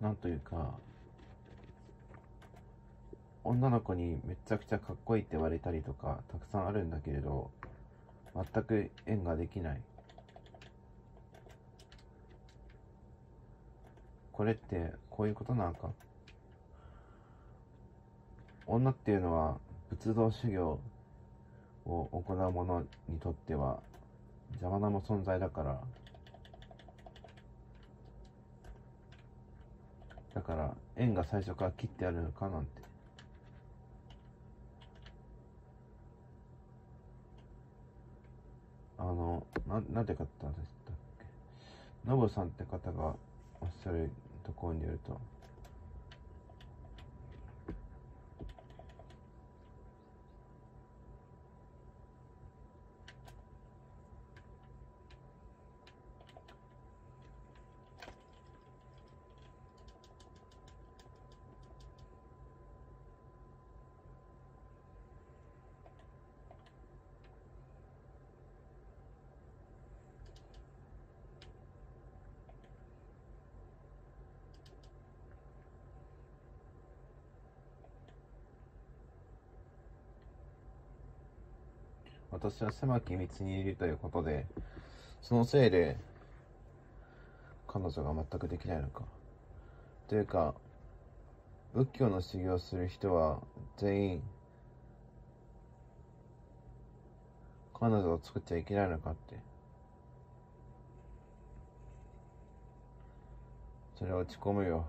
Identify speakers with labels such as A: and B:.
A: なんというか、女の子にめちゃくちゃかっこいいって言われたりとかたくさんあるんだけれど、全く縁ができない。これってこういうことなのか？女っていうのは仏道修行を行う者にとっては邪魔なも存在だからだから縁が最初から切ってあるのかなんて。あのななんて方でしたっけ？ノブさんって方がおっしゃるところによると私は狭き道にいるということで、そのせいで、彼女が全くできないのか。というか、仏教の修行をする人は全員、彼女を作っちゃいけないのかって。それは落ち込むよ。